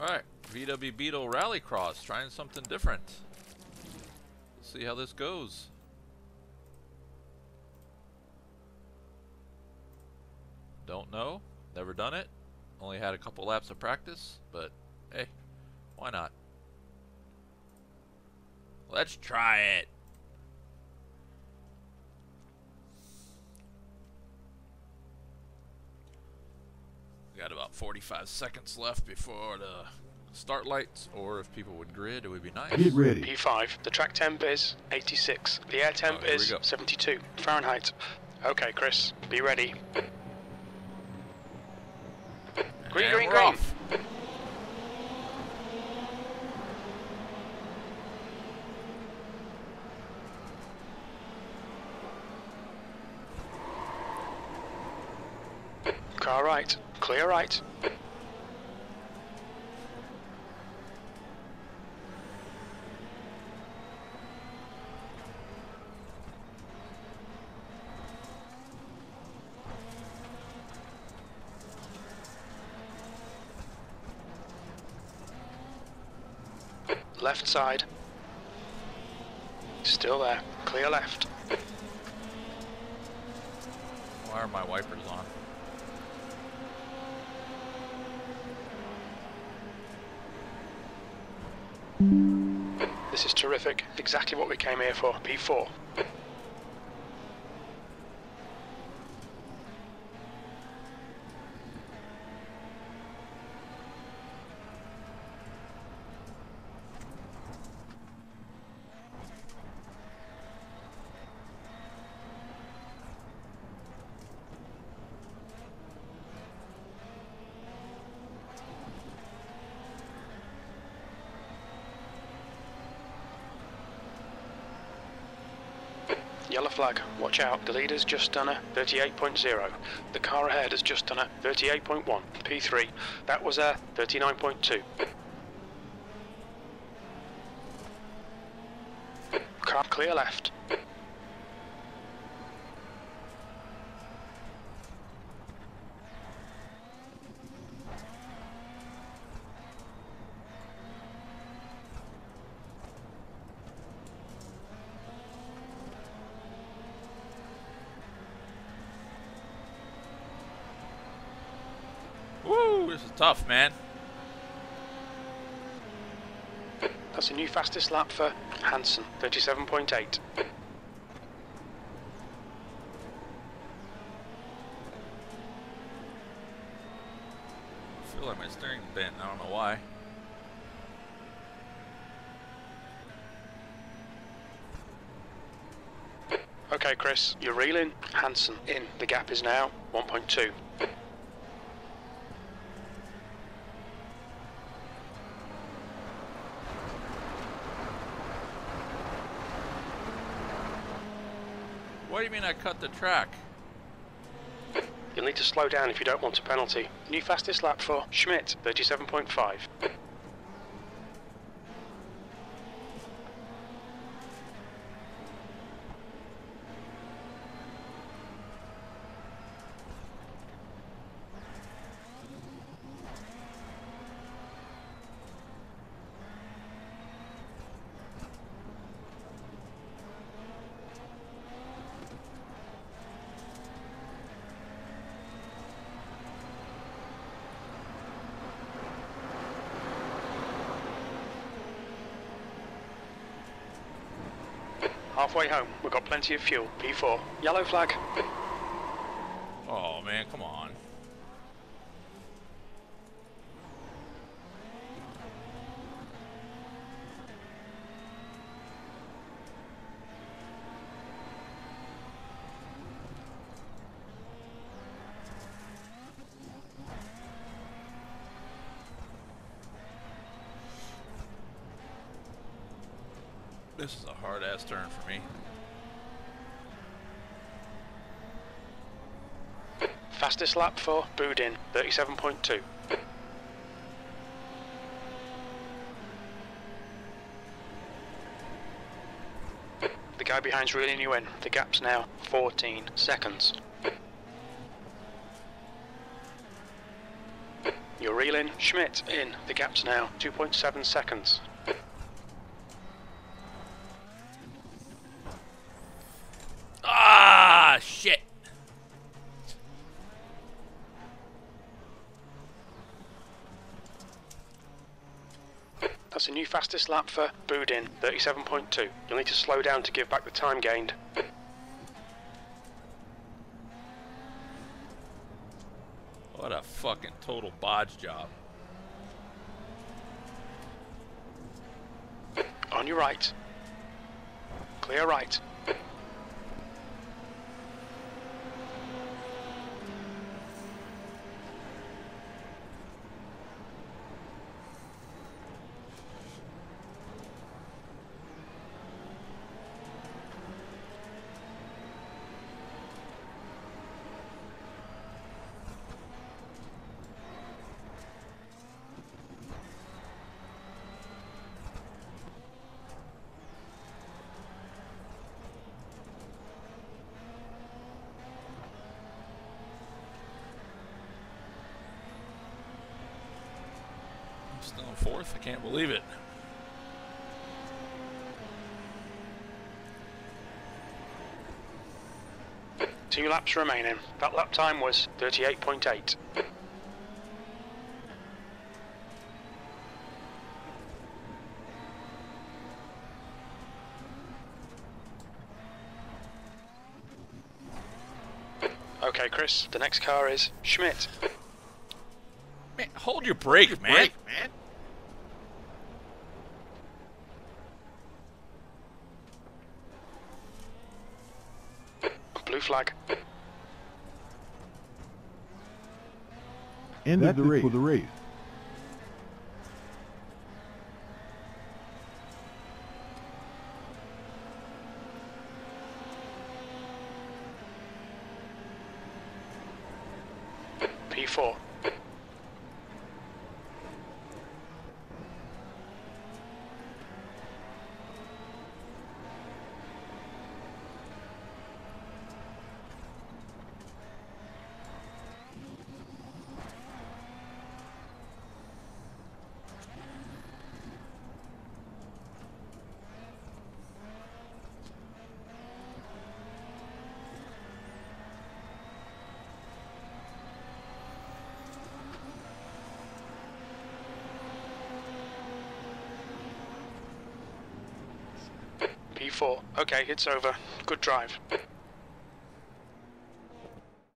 Alright, VW Beetle Rallycross, trying something different. Let's see how this goes. Don't know, never done it. Only had a couple laps of practice, but hey, why not? Let's try it. Got about 45 seconds left before the start lights, or if people would grid, it would be nice. Get ready. P5. The track temp is 86. The air temp Oh, is 72 Fahrenheit. Okay, Chris, be ready. Green, And green, we're green. off. Car right. Clear right. Left side. Still there. Clear left. Why are my wipers on? This is terrific. Exactly what we came here for. P4. Yellow flag. Watch out. The leader's just done a 38.0. The car ahead has just done a 38.1. P3. That was a 39.2. Car clear left. This is tough, man. That's a new fastest lap for Hansen. 37.8. I feel like my steering bent. I don't know why. Okay, Chris, you're reeling. Hansen in. The gap is now 1.2. What do you mean I cut the track? You'll need to slow down if you don't want a penalty. New fastest lap for Schmidt, 37.5. Halfway home, we've got plenty of fuel. P4. Yellow flag. Oh man, come on. This is a hard ass turn for me. Fastest lap for Boudin, 37.2. The guy behind's reeling you in. The gap's now 14 seconds. You're reeling. Schmidt in. The gap's now 2.7 seconds. That's a new fastest lap for Budin, 37.2. You'll need to slow down to give back the time gained. What a fucking total bodge job. On your right. Clear right. Still in fourth. I can't believe it. Two laps remaining. That lap time was 38.8. Okay, Chris, the next car is Schmidt. Man, hold your brake, man. Brake, man. Blue flag. End That's of the race. for the race. P4. P4. Okay, it's over. Good drive.